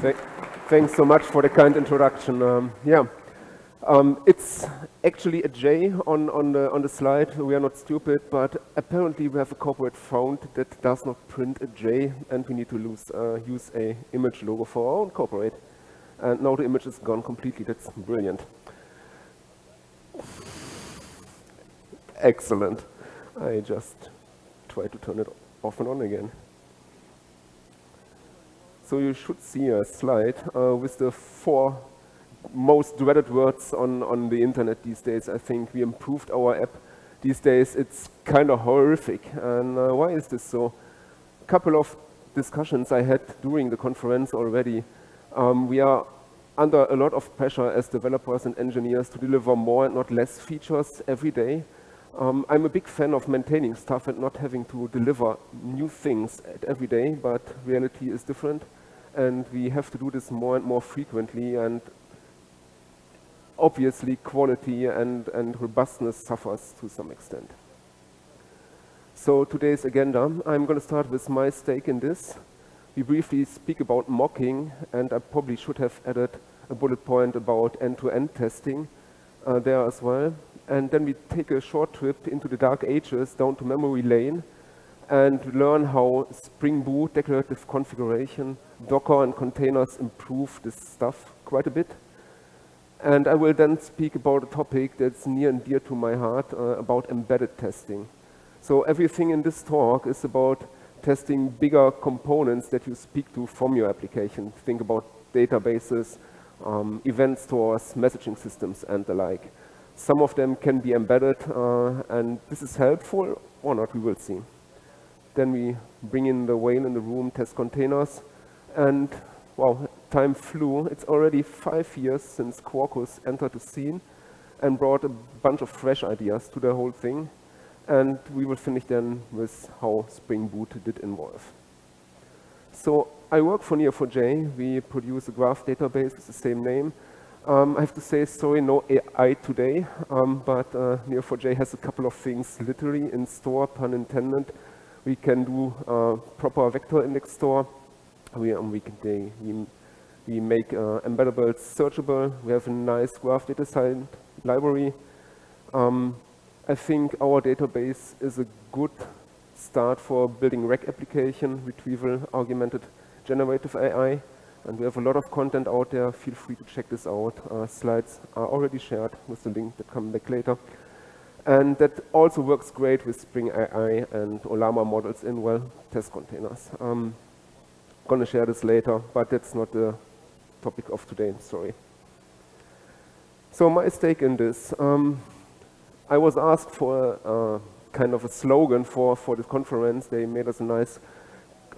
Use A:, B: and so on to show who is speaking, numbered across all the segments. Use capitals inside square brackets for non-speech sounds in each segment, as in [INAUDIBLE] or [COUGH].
A: Th thanks so much for the kind introduction. Um, yeah, um, it's actually a J on, on, the, on the slide. We are not stupid, but apparently we have a corporate font that does not print a J, and we need to lose, uh, use a image logo for our own corporate. And now the image is gone completely. That's brilliant. Excellent. I just try to turn it off and on again. So you should see a slide uh, with the four most dreaded words on, on the internet these days. I think we improved our app. These days it's kind of horrific. And uh, why is this so? A couple of discussions I had during the conference already. Um, we are under a lot of pressure as developers and engineers to deliver more and not less features every day. Um, I'm a big fan of maintaining stuff and not having to deliver new things every day, but reality is different and we have to do this more and more frequently and obviously quality and, and robustness suffers to some extent. So today's agenda, I'm going to start with my stake in this. We briefly speak about mocking and I probably should have added a bullet point about end-to-end -end testing uh, there as well. And then we take a short trip into the dark ages down to memory lane and learn how Spring Boot, declarative configuration, Docker and containers improve this stuff quite a bit. And I will then speak about a topic that's near and dear to my heart, uh, about embedded testing. So everything in this talk is about testing bigger components that you speak to from your application. Think about databases, um, event stores, messaging systems, and the like. Some of them can be embedded, uh, and this is helpful or not, we will see. Then we bring in the whale in the room, test containers, and wow, time flew. It's already five years since Quarkus entered the scene and brought a bunch of fresh ideas to the whole thing. And we will finish then with how Spring Boot did involve. So I work for Neo4j. We produce a graph database with the same name. Um, I have to say, sorry, no AI today, um, but uh, Neo4j has a couple of things literally in store, pun intended, we can do uh, proper vector index store. We, um, we, can, we, we make uh, embeddables searchable. We have a nice graph data science library. Um, I think our database is a good start for building RAG application, retrieval augmented generative AI. And we have a lot of content out there. Feel free to check this out. Uh, slides are already shared with the link that come back later. And that also works great with Spring AI and Ollama models in, well, test containers. Um, going to share this later, but that's not the topic of today, sorry. So my stake in this, um, I was asked for a, uh, kind of a slogan for, for this conference. They made us a nice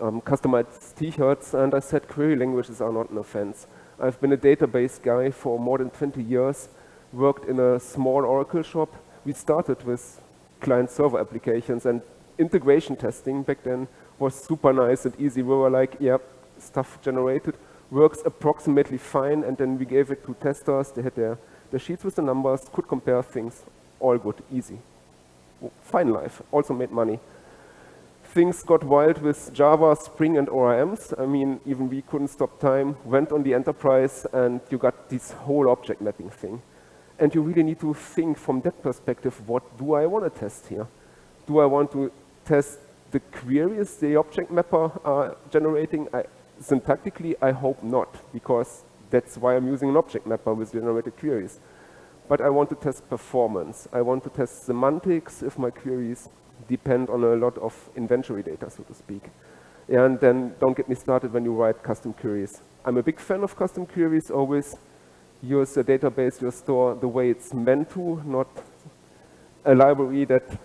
A: um, customized t-shirts, and I said query languages are not an offense. I've been a database guy for more than 20 years, worked in a small Oracle shop, we started with client-server applications and integration testing back then was super nice and easy. We were like, yeah, stuff generated works approximately fine, and then we gave it to testers. They had their, their sheets with the numbers, could compare things, all good, easy. Fine life, also made money. Things got wild with Java, Spring, and ORMs. I mean, even we couldn't stop time, went on the enterprise, and you got this whole object mapping thing. And you really need to think from that perspective, what do I want to test here? Do I want to test the queries the object mapper are generating? I, syntactically, I hope not, because that's why I'm using an object mapper with generated queries. But I want to test performance. I want to test semantics if my queries depend on a lot of inventory data, so to speak. And then don't get me started when you write custom queries. I'm a big fan of custom queries always use a database, your store the way it's meant to, not a library that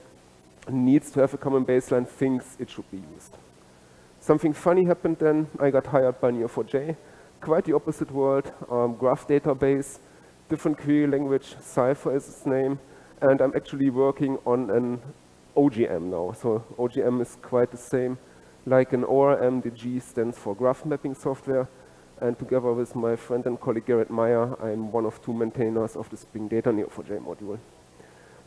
A: needs to have a common baseline thinks it should be used. Something funny happened then. I got hired by Neo4j. Quite the opposite world. Um, graph database, different query language, Cypher is its name, and I'm actually working on an OGM now. So OGM is quite the same. Like an ORM, the G stands for graph mapping software and together with my friend and colleague Gerrit Meier, I'm one of two maintainers of the Spring Data Neo4j module.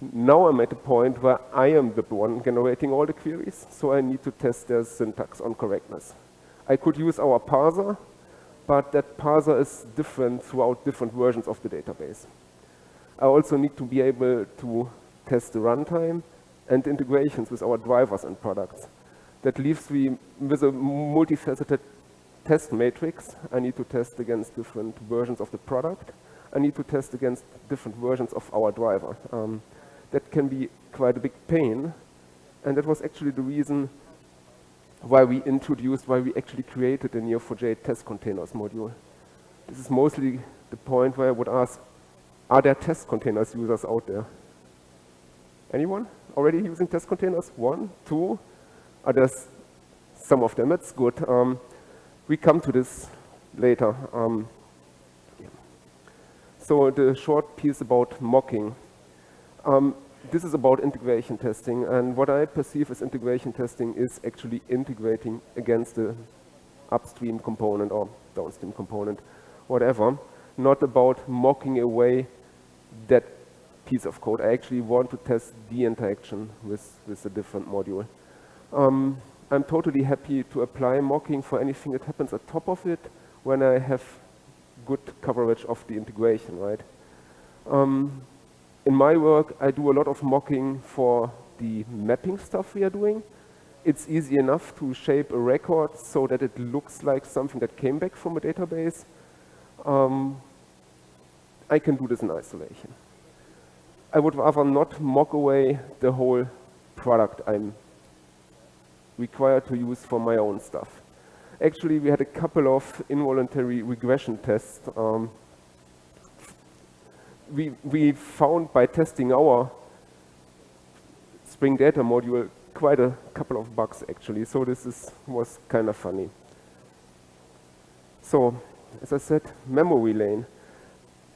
A: Now I'm at the point where I am the one generating all the queries, so I need to test their syntax on correctness. I could use our parser, but that parser is different throughout different versions of the database. I also need to be able to test the runtime and integrations with our drivers and products. That leaves me with a multifaceted test matrix. I need to test against different versions of the product. I need to test against different versions of our driver. Um, that can be quite a big pain. And that was actually the reason why we introduced, why we actually created the Neo4j test containers module. This is mostly the point where I would ask, are there test containers users out there? Anyone already using test containers? One, two? Are there some of them? That's good. Um, we come to this later. Um, so the short piece about mocking. Um, this is about integration testing, and what I perceive as integration testing is actually integrating against the upstream component or downstream component, whatever, not about mocking away that piece of code. I actually want to test the interaction with, with a different module. Um, I'm totally happy to apply mocking for anything that happens at top of it when I have good coverage of the integration, right? Um, in my work, I do a lot of mocking for the mapping stuff we are doing. It's easy enough to shape a record so that it looks like something that came back from a database. Um, I can do this in isolation. I would rather not mock away the whole product I'm required to use for my own stuff. Actually, we had a couple of involuntary regression tests um, we, we found by testing our Spring Data module quite a couple of bugs actually, so this is, was kind of funny. So, as I said, memory lane.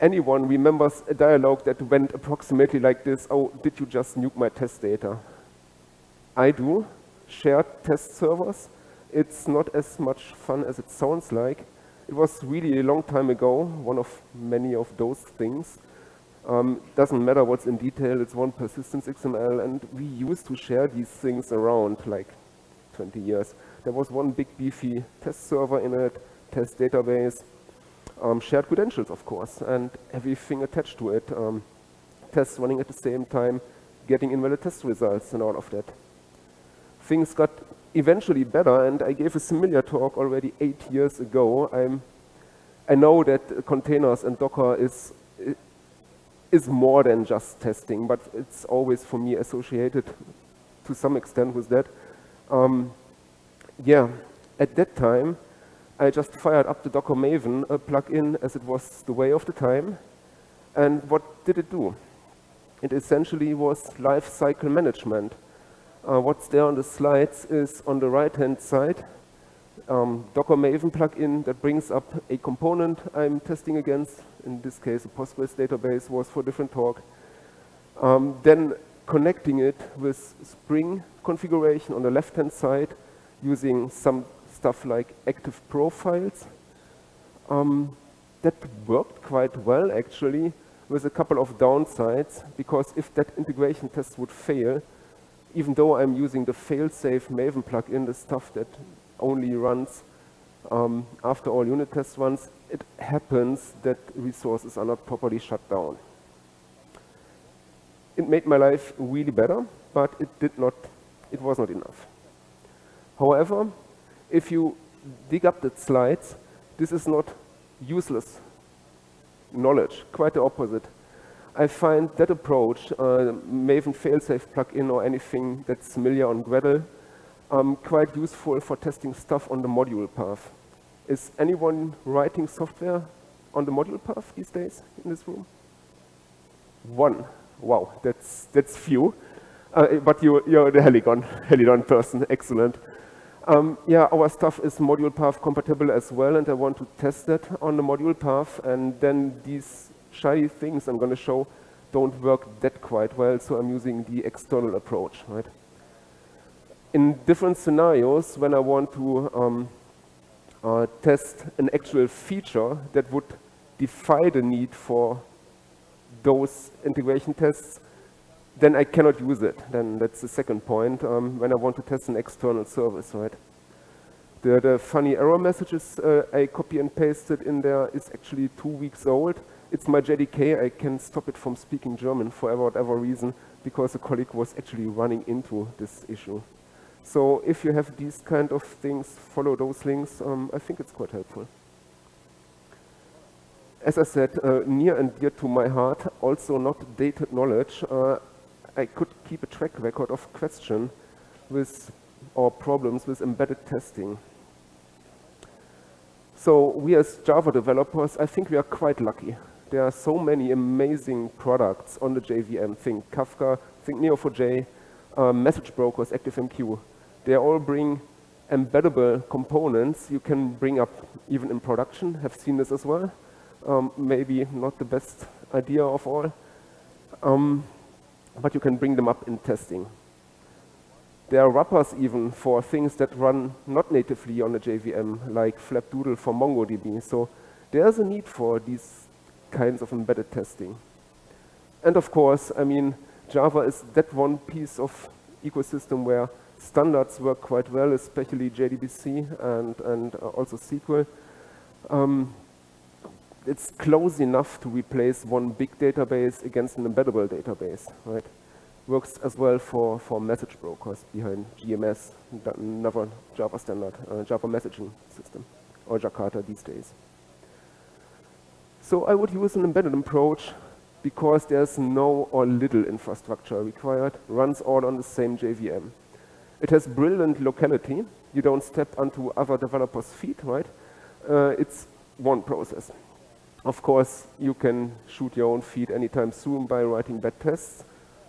A: Anyone remembers a dialogue that went approximately like this, oh, did you just nuke my test data? I do, shared test servers. It's not as much fun as it sounds like. It was really a long time ago, one of many of those things. Um, doesn't matter what's in detail, it's one persistence XML, and we used to share these things around like 20 years. There was one big beefy test server in it, test database, um, shared credentials, of course, and everything attached to it. Um, tests running at the same time, getting invalid test results and all of that. Things got eventually better, and I gave a similar talk already eight years ago. I'm, I know that containers and Docker is is more than just testing, but it's always for me associated to some extent with that. Um, yeah, at that time, I just fired up the Docker Maven a plugin as it was the way of the time. And what did it do? It essentially was life cycle management. Uh, what's there on the slides is on the right-hand side, um, Docker Maven plugin that brings up a component I'm testing against. In this case, a Postgres database was for different talk. Um, then connecting it with Spring configuration on the left-hand side using some stuff like active profiles. Um, that worked quite well, actually, with a couple of downsides, because if that integration test would fail, even though I'm using the fail-safe Maven plugin, the stuff that only runs um, after all unit test runs, it happens that resources are not properly shut down. It made my life really better, but it did not, it was not enough. However, if you dig up the slides, this is not useless knowledge, quite the opposite. I find that approach, uh, Maven failsafe plugin or anything that's familiar on Gradle, um, quite useful for testing stuff on the module path. Is anyone writing software on the module path these days in this room? One. Wow, that's, that's few. Uh, but you, you're the Helicon, [LAUGHS] Helidon person, excellent. Um, yeah, our stuff is module path compatible as well, and I want to test that on the module path, and then these shy things I'm going to show don't work that quite well, so I'm using the external approach, right? in different scenarios, when I want to um, uh, test an actual feature that would defy the need for those integration tests, then I cannot use it. Then that's the second point, um, when I want to test an external service, right? The, the funny error messages uh, I copy and pasted in there is actually two weeks old. It's my JDK. I can stop it from speaking German for whatever reason because a colleague was actually running into this issue. So if you have these kind of things, follow those links. Um, I think it's quite helpful. As I said, uh, near and dear to my heart, also not dated knowledge. Uh, I could keep a track record of question with or problems with embedded testing. So we as Java developers, I think we are quite lucky. There are so many amazing products on the JVM. Think Kafka, think Neo4j, uh, message brokers, ActiveMQ. They all bring embeddable components you can bring up even in production, have seen this as well. Um, maybe not the best idea of all, um, but you can bring them up in testing. There are wrappers even for things that run not natively on the JVM, like Flapdoodle for MongoDB. So there's a need for these kinds of embedded testing. And of course, I mean, Java is that one piece of ecosystem where standards work quite well, especially JDBC and, and uh, also SQL. Um, it's close enough to replace one big database against an embeddable database, right? works as well for, for message brokers behind JMS, another Java standard, uh, Java messaging system, or Jakarta these days. So I would use an embedded approach because there's no or little infrastructure required, runs all on the same JVM. It has brilliant locality. You don't step onto other developers' feet, right? Uh, it's one process. Of course, you can shoot your own feet anytime soon by writing bad tests,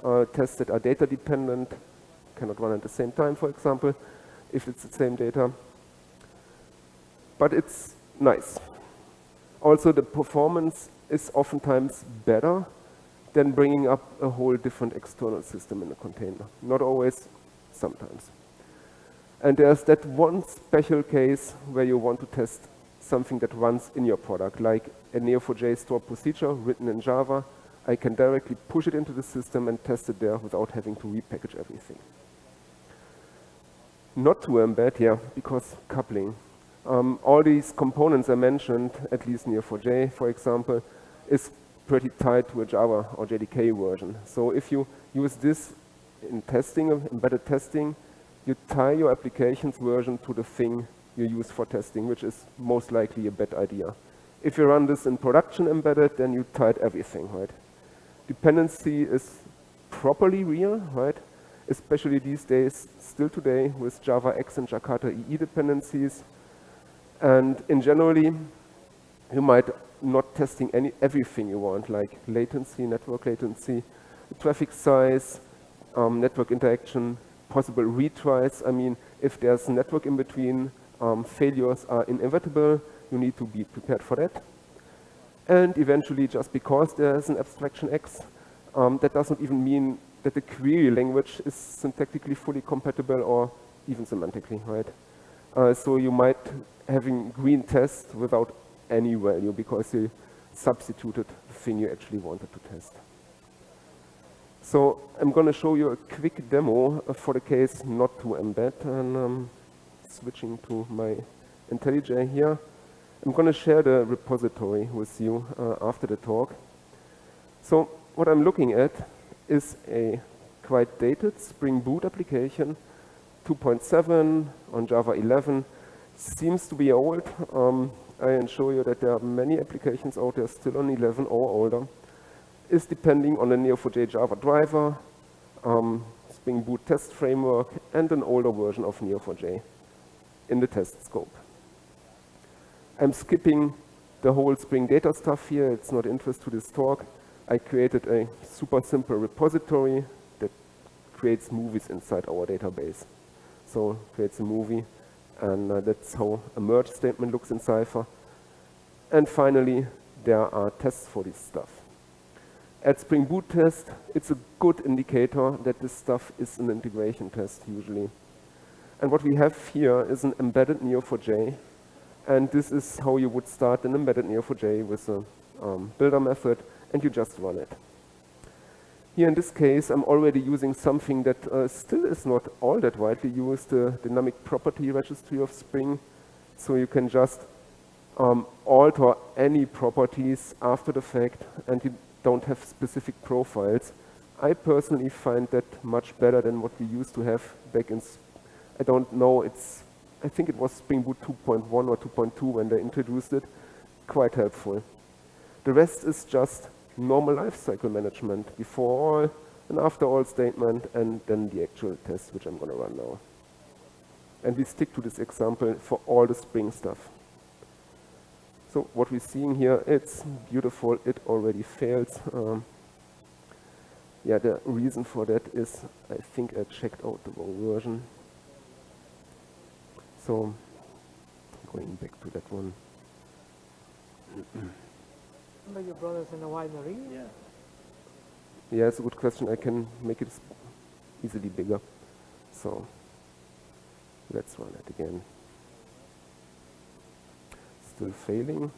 A: uh, tests that are data dependent, cannot run at the same time, for example, if it's the same data. But it's nice. Also, the performance is oftentimes better than bringing up a whole different external system in a container. Not always, sometimes. And there's that one special case where you want to test something that runs in your product, like a Neo4j store procedure written in Java I can directly push it into the system and test it there without having to repackage everything. Not to embed, yeah, because coupling. Um, all these components I mentioned, at least Neo4j, for example, is pretty tied to a Java or JDK version. So if you use this in testing, embedded testing, you tie your application's version to the thing you use for testing, which is most likely a bad idea. If you run this in production embedded, then you tied everything, right? dependency is properly real, right? Especially these days, still today, with Java X and Jakarta EE dependencies. And in generally, you might not testing any everything you want, like latency, network latency, traffic size, um, network interaction, possible retries. I mean, if there's network in between, um, failures are inevitable. You need to be prepared for that. And eventually, just because there's an abstraction X, um, that doesn't even mean that the query language is syntactically fully compatible or even semantically, right? Uh, so you might having green tests without any value because you substituted the thing you actually wanted to test. So I'm going to show you a quick demo for the case not to embed and um, switching to my IntelliJ here. I'm going to share the repository with you uh, after the talk. So what I'm looking at is a quite dated Spring Boot application, 2.7 on Java 11. Seems to be old. Um, I show you that there are many applications out there still on 11 or older. Is depending on the Neo4j Java driver, um, Spring Boot test framework, and an older version of Neo4j in the test scope. I'm skipping the whole Spring Data stuff here. It's not interest to this talk. I created a super simple repository that creates movies inside our database. So creates a movie, and uh, that's how a merge statement looks in Cypher. And finally, there are tests for this stuff. At Spring Boot test, it's a good indicator that this stuff is an integration test usually. And what we have here is an embedded Neo4j and this is how you would start an embedded Neo4j with a um, builder method, and you just run it. Here in this case, I'm already using something that uh, still is not all that widely used, the dynamic property registry of Spring. So you can just um, alter any properties after the fact and you don't have specific profiles. I personally find that much better than what we used to have back in, I don't know, it's, I think it was Spring Boot 2.1 or 2.2 when they introduced it, quite helpful. The rest is just normal lifecycle management before all and after all statement and then the actual test which I'm going to run now. And we stick to this example for all the Spring stuff. So what we're seeing here, it's beautiful, it already fails. Um, yeah, the reason for that is I think I checked out the wrong version. So going back to that one. [CLEARS THROAT]
B: Remember your brother's in the winery?
C: Yeah.
A: Yeah, it's a good question. I can make it easily bigger. So let's run it again. Still failing.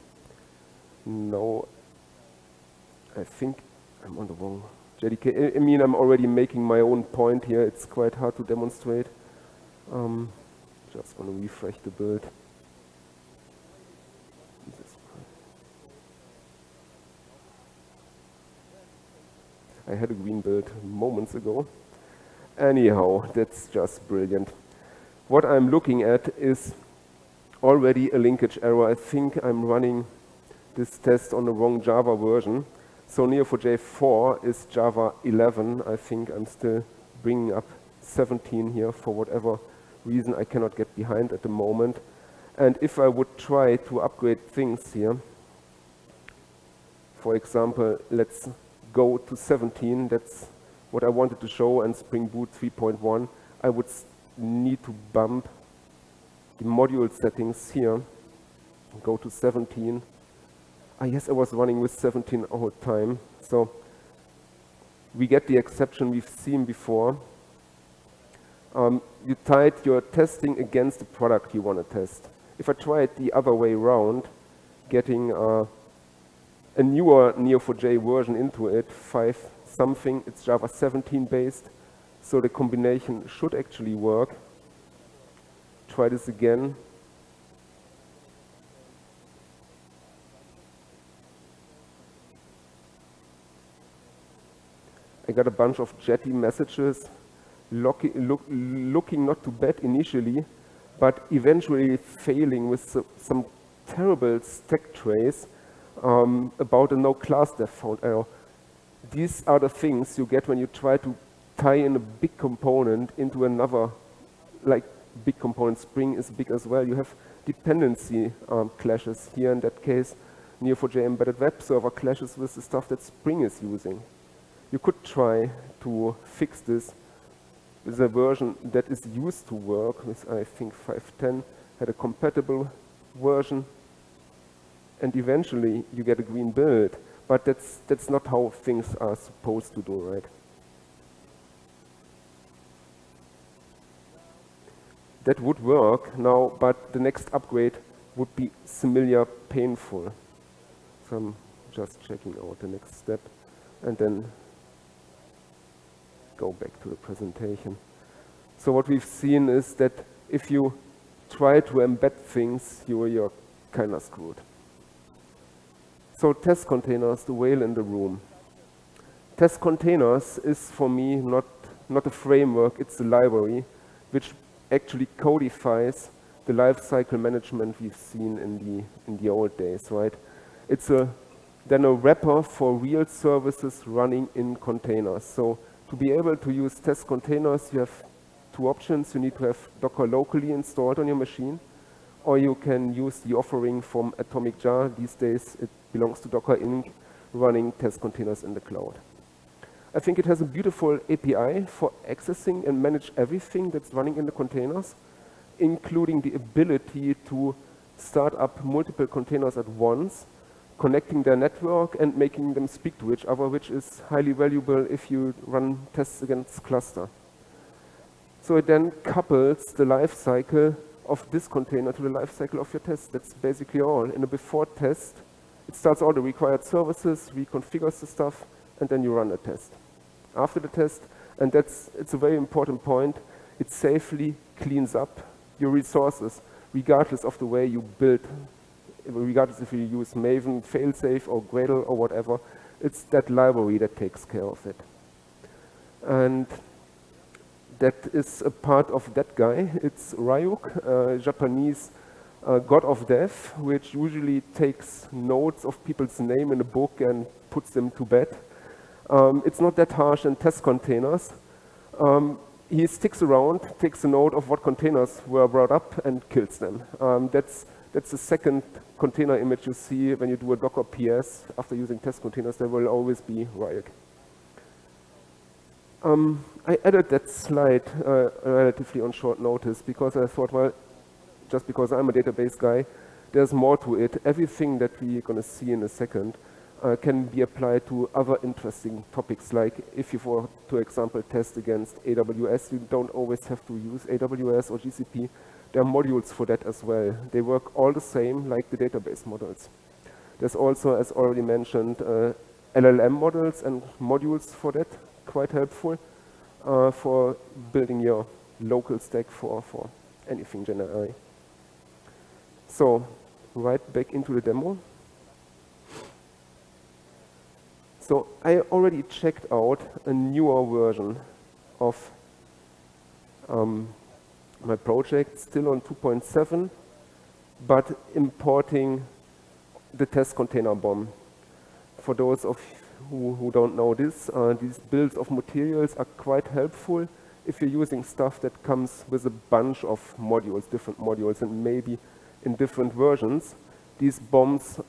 A: No, I think I'm on the wrong JDK. I mean, I'm already making my own point here. It's quite hard to demonstrate. Um, just want to refresh the build. I had a green build moments ago. Anyhow, that's just brilliant. What I'm looking at is already a linkage error. I think I'm running this test on the wrong Java version. So Neo4j 4 is Java 11. I think I'm still bringing up 17 here for whatever reason I cannot get behind at the moment. And if I would try to upgrade things here, for example, let's go to 17, that's what I wanted to show, and Spring Boot 3.1, I would need to bump the module settings here, go to 17. Ah, yes, I was running with 17 all the time. So we get the exception we've seen before. Um, you tied your testing against the product you want to test. If I try it the other way around, getting uh, a newer Neo4j version into it, 5 something, it's Java 17 based, so the combination should actually work. Try this again. I got a bunch of jetty messages look, look, looking not too bad initially, but eventually failing with some terrible stack trace um, about a no class def error. These are the things you get when you try to tie in a big component into another, like big component. Spring is big as well. You have dependency um, clashes here in that case. Neo4j embedded web server clashes with the stuff that Spring is using. You could try to fix this with a version that is used to work with, I think, 5.10, had a compatible version and eventually you get a green build. But that's, that's not how things are supposed to do, right? That would work now, but the next upgrade would be similar painful. So I'm just checking out the next step and then go back to the presentation. So what we've seen is that if you try to embed things, you, you're kind of screwed. So test containers, the whale in the room. Test containers is for me not, not a framework, it's a library which actually codifies the lifecycle management we've seen in the, in the old days, right? It's a, then a wrapper for real services running in containers. So to be able to use test containers, you have two options. You need to have Docker locally installed on your machine, or you can use the offering from AtomicJar. These days, it belongs to Docker Inc. running test containers in the cloud. I think it has a beautiful API for accessing and manage everything that's running in the containers, including the ability to start up multiple containers at once, connecting their network and making them speak to each other, which is highly valuable if you run tests against cluster. So it then couples the life cycle of this container to the lifecycle of your test. That's basically all. In a before test, it starts all the required services, reconfigures the stuff, and then you run a test. after the test, and that's it's a very important point. It safely cleans up your resources, regardless of the way you build, regardless if you use Maven, failsafe, or Gradle, or whatever. It's that library that takes care of it. And that is a part of that guy. It's Ryuk, Japanese uh, god of death, which usually takes notes of people's name in a book and puts them to bed. Um, it's not that harsh in test containers. Um, he sticks around, takes a note of what containers were brought up and kills them. Um, that's, that's the second container image you see when you do a Docker PS after using test containers. There will always be Ryuk. Um, I added that slide uh, relatively on short notice because I thought, well, just because I'm a database guy, there's more to it. Everything that we're going to see in a second uh, can be applied to other interesting topics, like if you were to example test against AWS, you don't always have to use AWS or GCP. There are modules for that as well. They work all the same like the database models. There's also, as already mentioned, uh, LLM models and modules for that, quite helpful uh, for building your local stack for, for anything generally. So, right back into the demo. So I already checked out a newer version of um, my project, still on 2.7, but importing the test container BOM. For those of who, who don't know this, uh, these builds of materials are quite helpful if you're using stuff that comes with a bunch of modules, different modules, and maybe in different versions. These BOMs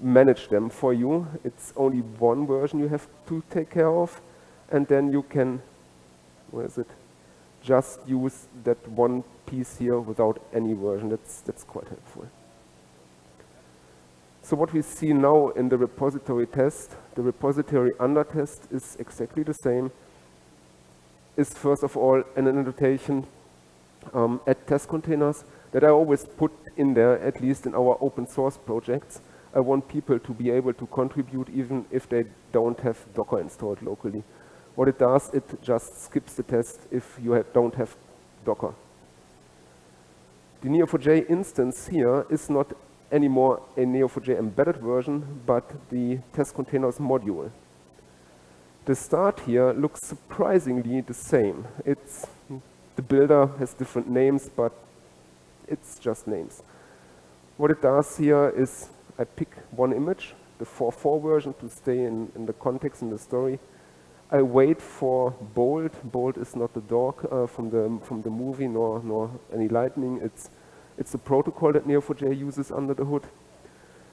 A: manage them for you. It's only one version you have to take care of, and then you can, where is it? Just use that one piece here without any version. That's, that's quite helpful. So what we see now in the repository test, the repository under test is exactly the same. Is first of all an annotation um, at test containers that I always put in there, at least in our open source projects. I want people to be able to contribute even if they don't have Docker installed locally. What it does, it just skips the test if you don't have Docker. The Neo4j instance here is not anymore a Neo4j embedded version, but the test containers module. The start here looks surprisingly the same. It's, the builder has different names, but it's just names. What it does here is I pick one image, the 4.4 version, to stay in, in the context in the story. I wait for Bolt. Bolt is not the dog uh, from the from the movie, nor nor any lightning. It's it's a protocol that Neo4j uses under the hood.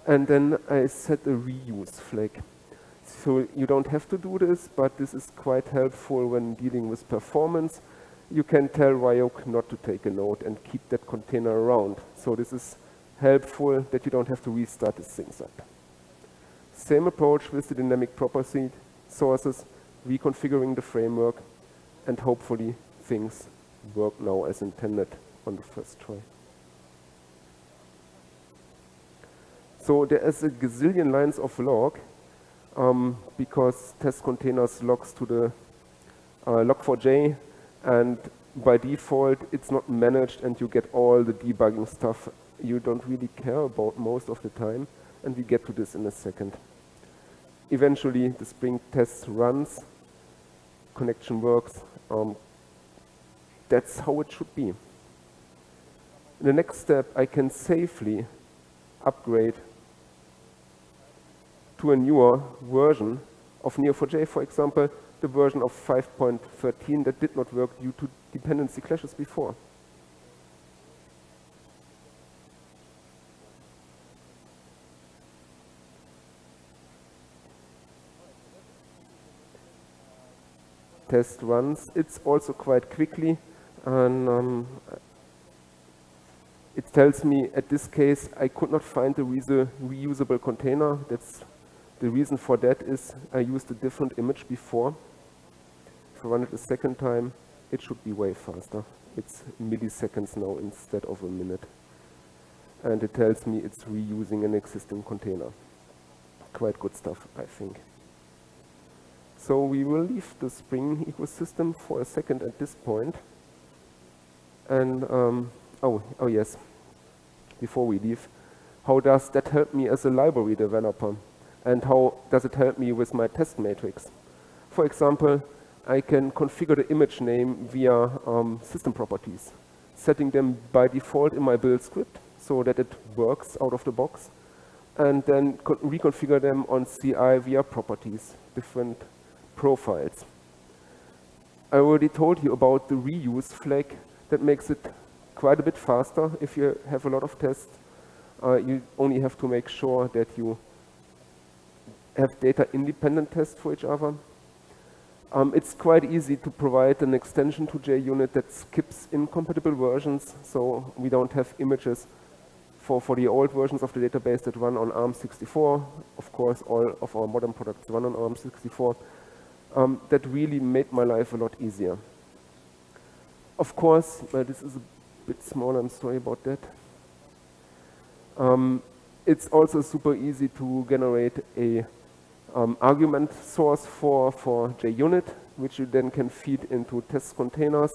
A: And then I set a reuse flag. So you don't have to do this, but this is quite helpful when dealing with performance. You can tell Ryuk not to take a node and keep that container around. So this is helpful that you don't have to restart these things up. Same approach with the dynamic property sources, reconfiguring the framework, and hopefully things work now as intended on the first try. So there is a gazillion lines of log um, because test containers logs to the uh, log4j and by default it's not managed and you get all the debugging stuff you don't really care about most of the time, and we get to this in a second. Eventually, the Spring test runs, connection works. Um, that's how it should be. The next step, I can safely upgrade to a newer version of Neo4j, for example, the version of 5.13 that did not work due to dependency clashes before. test runs. It's also quite quickly. And um, it tells me at this case I could not find the reusable container. That's the reason for that is I used a different image before. If I run it a second time, it should be way faster. It's milliseconds now instead of a minute. And it tells me it's reusing an existing container. Quite good stuff, I think. So we will leave the Spring ecosystem for a second at this point. And, um, oh, oh yes, before we leave, how does that help me as a library developer? And how does it help me with my test matrix? For example, I can configure the image name via um, system properties, setting them by default in my build script so that it works out of the box, and then reconfigure them on CI via properties, different profiles. I already told you about the reuse flag that makes it quite a bit faster if you have a lot of tests. Uh, you only have to make sure that you have data independent tests for each other. Um, it's quite easy to provide an extension to JUnit that skips incompatible versions, so we don't have images for, for the old versions of the database that run on ARM64. Of course, all of our modern products run on ARM64. Um, that really made my life a lot easier. Of course, this is a bit smaller, I'm sorry about that. Um, it's also super easy to generate a um, argument source for, for JUnit, which you then can feed into test containers,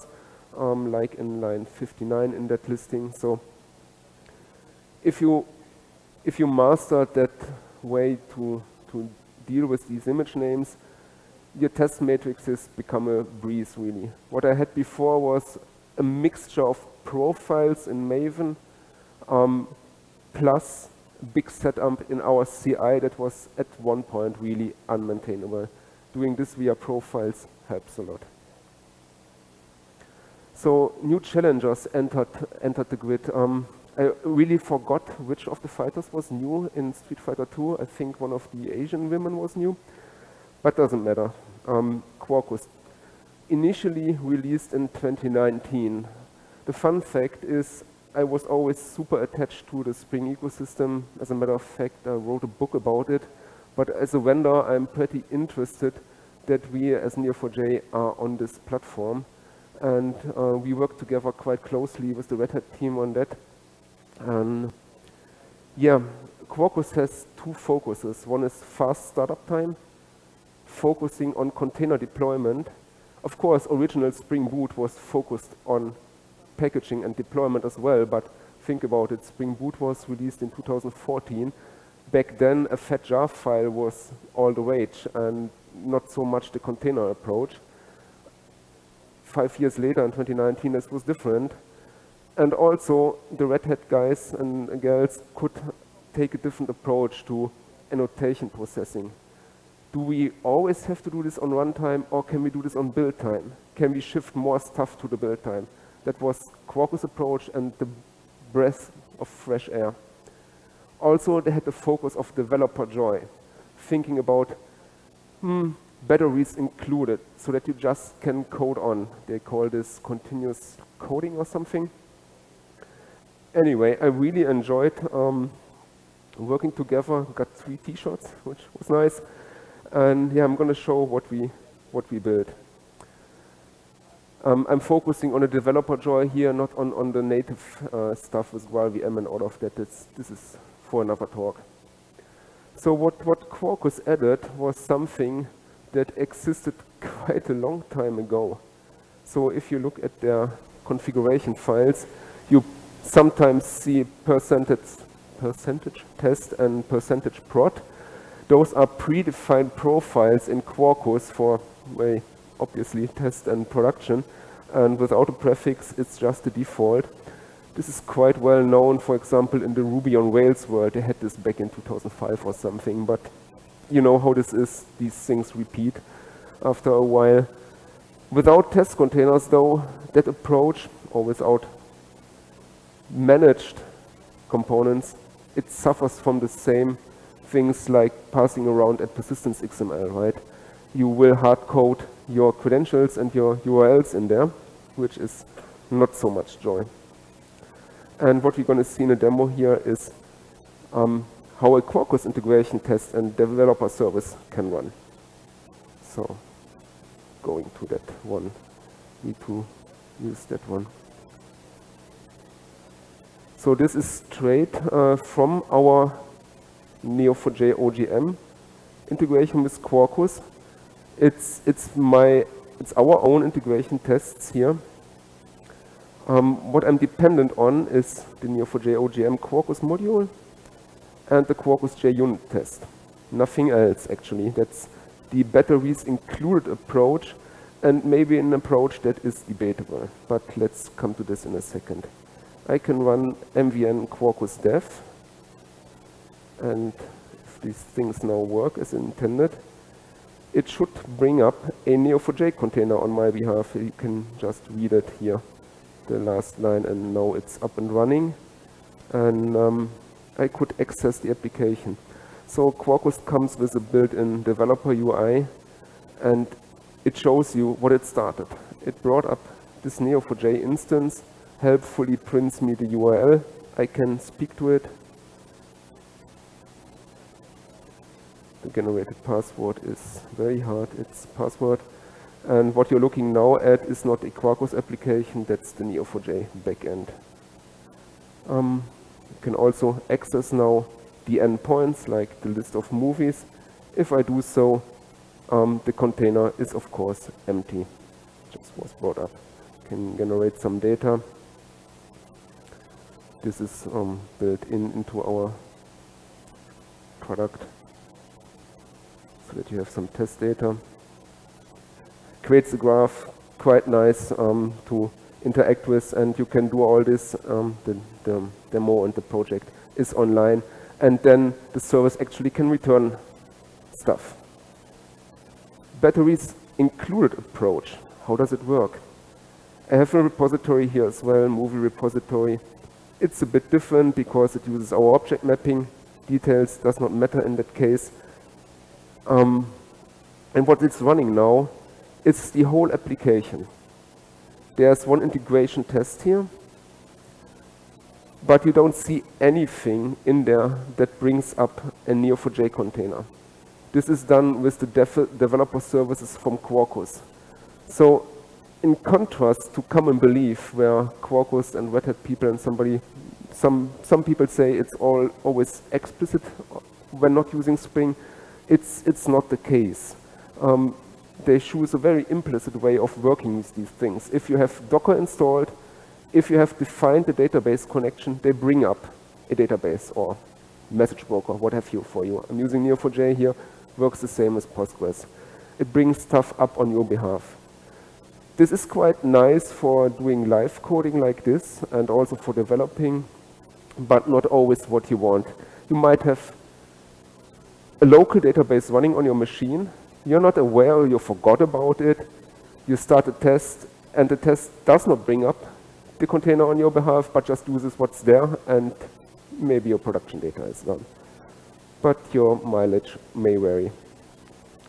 A: um, like in line 59 in that listing. So if you, if you master that way to, to deal with these image names, your test matrices become a breeze, really. What I had before was a mixture of profiles in Maven um, plus big setup in our CI that was at one point really unmaintainable. Doing this via profiles helps a lot. So new challengers entered, entered the grid. Um, I really forgot which of the fighters was new in Street Fighter 2. I think one of the Asian women was new, but doesn't matter. Um, Quarkus, initially released in 2019. The fun fact is I was always super attached to the Spring ecosystem. As a matter of fact, I wrote a book about it. But as a vendor, I'm pretty interested that we as Neo4j are on this platform. And uh, we work together quite closely with the Red Hat team on that. And yeah, Quarkus has two focuses. One is fast startup time, focusing on container deployment. Of course, original Spring Boot was focused on packaging and deployment as well, but think about it, Spring Boot was released in 2014. Back then, a fat jar file was all the rage and not so much the container approach. Five years later, in 2019, this was different. And also, the Red Hat guys and girls could take a different approach to annotation processing. Do we always have to do this on runtime, or can we do this on build time? Can we shift more stuff to the build time? That was Quarkus' approach and the breath of fresh air. Also, they had the focus of developer joy, thinking about hmm, batteries included, so that you just can code on. They call this continuous coding or something. Anyway, I really enjoyed um, working together, got three t-shirts, which was nice. And yeah, I'm going to show what we, what we built. Um, I'm focusing on the developer joy here, not on, on the native uh, stuff with GraalVM and all of that. It's, this is for another talk. So what, what Quarkus added was something that existed quite a long time ago. So if you look at their configuration files, you sometimes see percentage, percentage test and percentage prod. Those are predefined profiles in Quarkus for, well, obviously test and production. And without a prefix, it's just the default. This is quite well known, for example, in the Ruby on Rails world. They had this back in 2005 or something, but you know how this is. These things repeat after a while. Without test containers, though, that approach, or without managed components, it suffers from the same things like passing around at persistence XML, right? You will hard code your credentials and your URLs in there, which is not so much joy. And what we're going to see in a demo here is um, how a Quarkus integration test and developer service can run. So going to that one, need to use that one. So this is straight uh, from our Neo4j OGM integration with Quarkus It's, it's, my, it's our own integration tests here. Um, what I'm dependent on is the Neo4j OGM Quarkus module and the Quarkus JUnit test. Nothing else, actually. That's the batteries included approach and maybe an approach that is debatable. But let's come to this in a second. I can run mvn Quarkus dev and if these things now work as intended, it should bring up a Neo4j container on my behalf. You can just read it here, the last line, and now it's up and running. And um, I could access the application. So Quarkus comes with a built-in developer UI, and it shows you what it started. It brought up this Neo4j instance, helpfully prints me the URL. I can speak to it, generated password is very hard. It's password. And what you're looking now at is not a Quarkus application, that's the Neo4j backend. Um, you can also access now the endpoints, like the list of movies. If I do so, um, the container is of course empty. Just was brought up. Can generate some data. This is um, built in into our product that you have some test data. Creates a graph, quite nice um, to interact with, and you can do all this. Um, the, the demo and the project is online, and then the service actually can return stuff. Batteries included approach. How does it work? I have a repository here as well, movie repository. It's a bit different because it uses our object mapping. Details does not matter in that case. Um, and what it's running now is the whole application. There's one integration test here, but you don't see anything in there that brings up a Neo4j container. This is done with the developer services from Quarkus. So in contrast to common belief where Quarkus and Red Hat people and somebody, some, some people say it's all always explicit when not using Spring, it's, it's not the case. Um, they choose a very implicit way of working with these things. If you have Docker installed, if you have defined the database connection, they bring up a database or message broker, what have you for you. I'm using Neo4j here, works the same as Postgres. It brings stuff up on your behalf. This is quite nice for doing live coding like this and also for developing, but not always what you want. You might have a local database running on your machine, you're not aware, you forgot about it, you start a test, and the test does not bring up the container on your behalf, but just uses what's there, and maybe your production data is done. But your mileage may vary.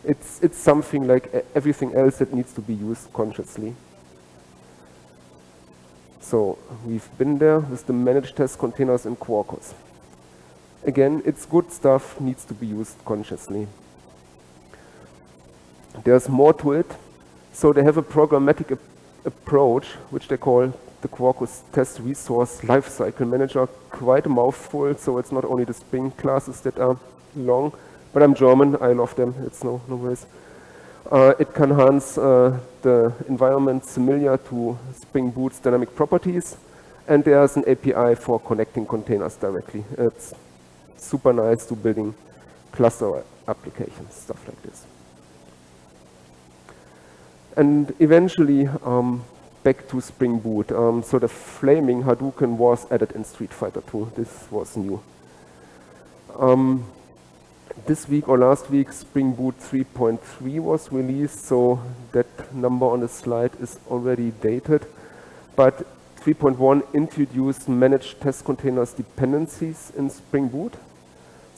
A: It's, it's something like everything else that needs to be used consciously. So we've been there with the managed test containers in Quarkus. Again, it's good stuff, needs to be used consciously. There's more to it. So they have a programmatic ap approach, which they call the Quarkus Test Resource Lifecycle Manager. Quite a mouthful, so it's not only the Spring classes that are long, but I'm German, I love them, it's no, no worries. Uh, it can enhance uh, the environment similar to Spring Boot's dynamic properties, and there's an API for connecting containers directly. It's super nice to building cluster applications, stuff like this. And eventually, um, back to Spring Boot. Um, so the flaming Hadouken was added in Street Fighter 2. This was new. Um, this week or last week, Spring Boot 3.3 was released, so that number on the slide is already dated. But 3.1 introduced managed test containers dependencies in Spring Boot.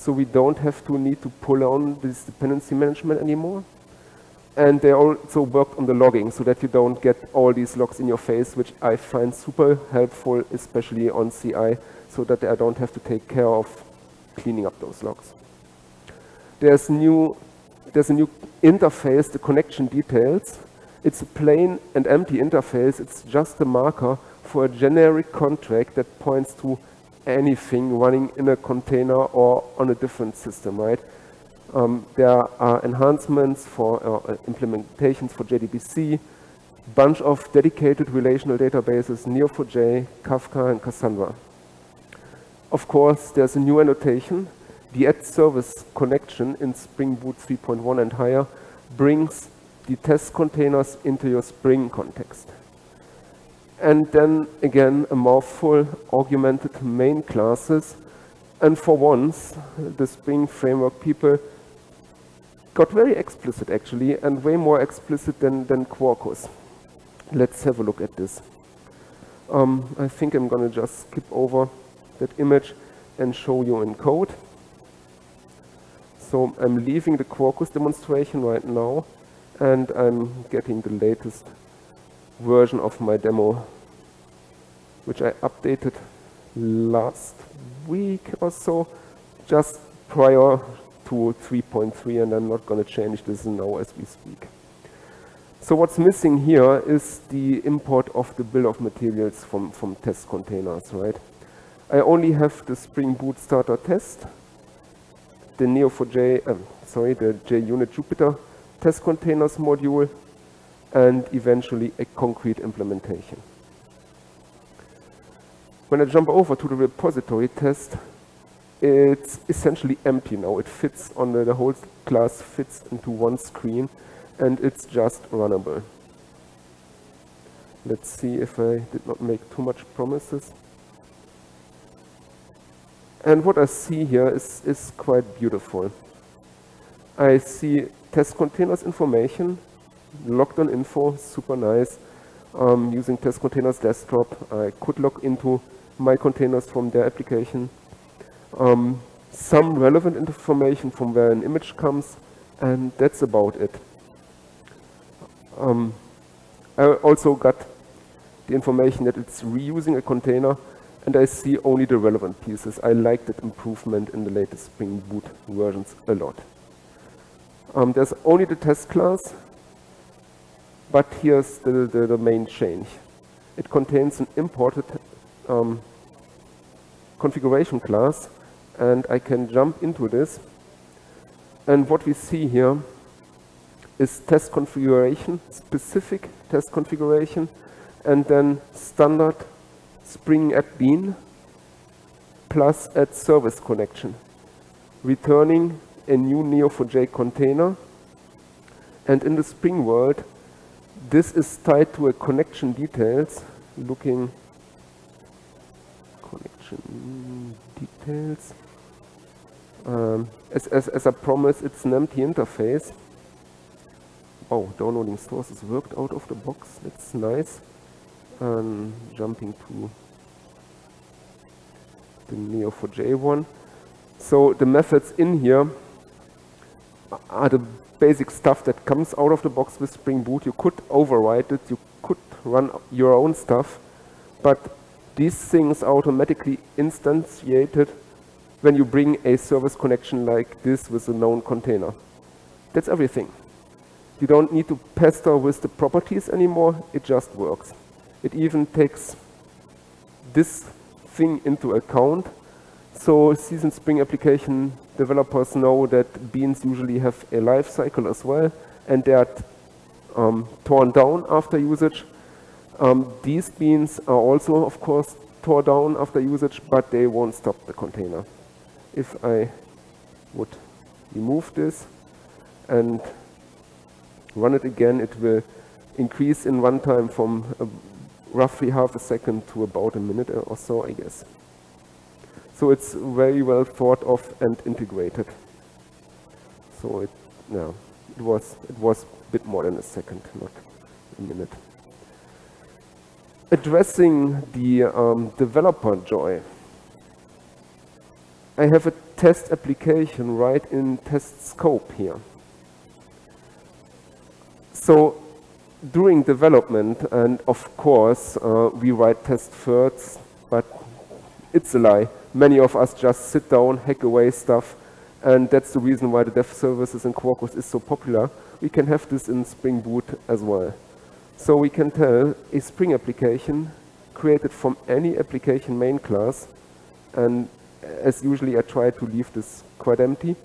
A: So we don't have to need to pull on this dependency management anymore. And they also worked on the logging so that you don't get all these logs in your face, which I find super helpful, especially on CI, so that I don't have to take care of cleaning up those logs. There's, new, there's a new interface, the connection details. It's a plain and empty interface. It's just a marker for a generic contract that points to anything running in a container or on a different system, right? Um, there are enhancements for uh, implementations for JDBC, bunch of dedicated relational databases, Neo4j, Kafka, and Cassandra. Of course, there's a new annotation. The at service connection in Spring Boot 3.1 and higher brings the test containers into your Spring context. And then again, a mouthful augmented main classes. And for once, the Spring Framework people got very explicit actually, and way more explicit than, than Quarkus. Let's have a look at this. Um, I think I'm going to just skip over that image and show you in code. So I'm leaving the Quarkus demonstration right now, and I'm getting the latest version of my demo, which I updated last week or so, just prior to 3.3, and I'm not going to change this now as we speak. So what's missing here is the import of the bill of materials from, from test containers, right? I only have the Spring Boot starter test, the Neo4j, uh, sorry, the JUnit Jupiter test containers module, and eventually a concrete implementation. When I jump over to the repository test, it's essentially empty now. It fits on the, the whole class fits into one screen and it's just runnable. Let's see if I did not make too much promises. And what I see here is, is quite beautiful. I see test containers information, logged on info, super nice. Um, using test containers desktop, I could log into my containers from their application. Um, some relevant information from where an image comes, and that's about it. Um, I also got the information that it's reusing a container and I see only the relevant pieces. I like that improvement in the latest Spring Boot versions a lot. Um, there's only the test class, but here's the, the, the main change. It contains an imported um, configuration class, and I can jump into this. And what we see here is test configuration, specific test configuration, and then standard Spring at bean plus at service connection, returning a new Neo4j container. And in the Spring world, this is tied to a connection details, looking connection details. Um, as, as, as I promised, it's an empty interface. Oh, downloading sources worked out of the box. That's nice. And jumping to the Neo4j one. So the methods in here are the basic stuff that comes out of the box with Spring Boot. You could overwrite it, you could run your own stuff, but these things are automatically instantiated when you bring a service connection like this with a known container. That's everything. You don't need to pester with the properties anymore, it just works. It even takes this thing into account. So Season Spring application developers know that beans usually have a life cycle as well, and they are um, torn down after usage. Um, these beans are also, of course, torn down after usage, but they won't stop the container. If I would remove this and run it again, it will increase in runtime from uh, roughly half a second to about a minute or so, I guess. So it's very well thought of and integrated. So it, yeah, it was it was a bit more than a second, not a minute. Addressing the um, developer joy. I have a test application right in test scope here. So during development, and of course, uh, we write test first, but it's a lie. Many of us just sit down, hack away stuff, and that's the reason why the dev services in Quarkus is so popular. We can have this in Spring Boot as well. So we can tell a Spring application created from any application main class, and as usually I try to leave this quite empty,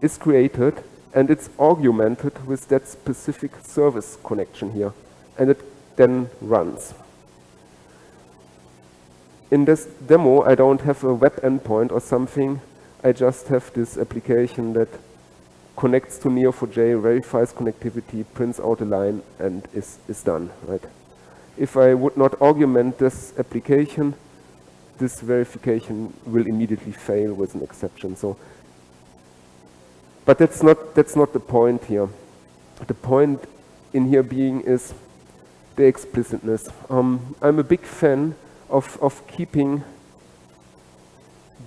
A: is created and it's augmented with that specific service connection here. And it then runs. In this demo, I don't have a web endpoint or something. I just have this application that connects to Neo4j, verifies connectivity, prints out a line, and is, is done, right? If I would not augment this application, this verification will immediately fail with an exception. So, but that's not that's not the point here. The point in here being is the explicitness. Um, I'm a big fan of of keeping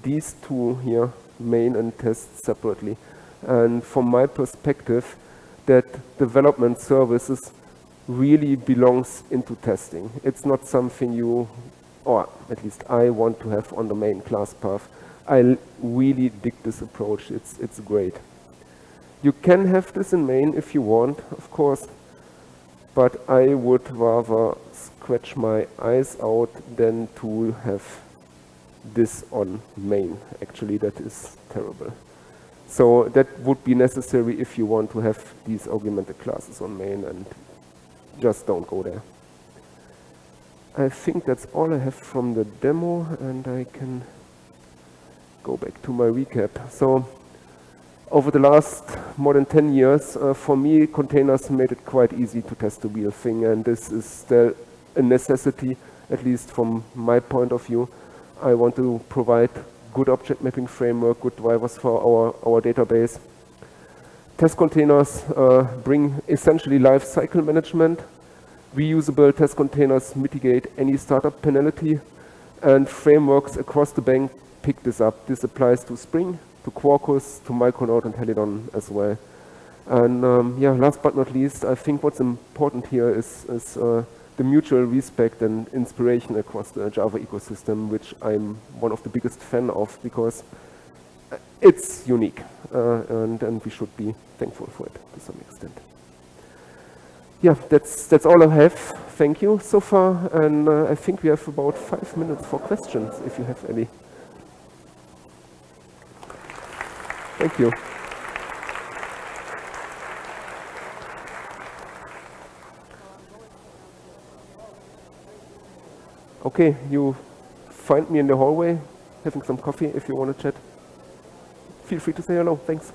A: these two here, main and test, separately. And from my perspective, that development services really belongs into testing. It's not something you, or at least I want to have on the main class path. I really dig this approach. It's, it's great. You can have this in main if you want, of course, but I would rather scratch my eyes out than to have this on main. Actually, that is terrible. So that would be necessary if you want to have these augmented classes on main and just don't go there. I think that's all I have from the demo and I can go back to my recap. So over the last more than 10 years, uh, for me, containers made it quite easy to test the real thing and this is still a necessity, at least from my point of view. I want to provide good object mapping framework, good drivers for our, our database. Test containers uh, bring essentially life cycle management. Reusable test containers mitigate any startup penalty and frameworks across the bank pick this up. This applies to Spring, to Quarkus, to Micronaut and Helidon as well. And um, yeah, last but not least, I think what's important here is, is uh, the mutual respect and inspiration across the Java ecosystem, which I'm one of the biggest fan of because it's unique uh, and, and we should be thankful for it to some extent. Yeah, that's, that's all I have. Thank you so far. And uh, I think we have about five minutes for questions if you have any. Thank you. Okay, you find me in the hallway having some coffee if you want to chat. Feel free to say hello. Thanks.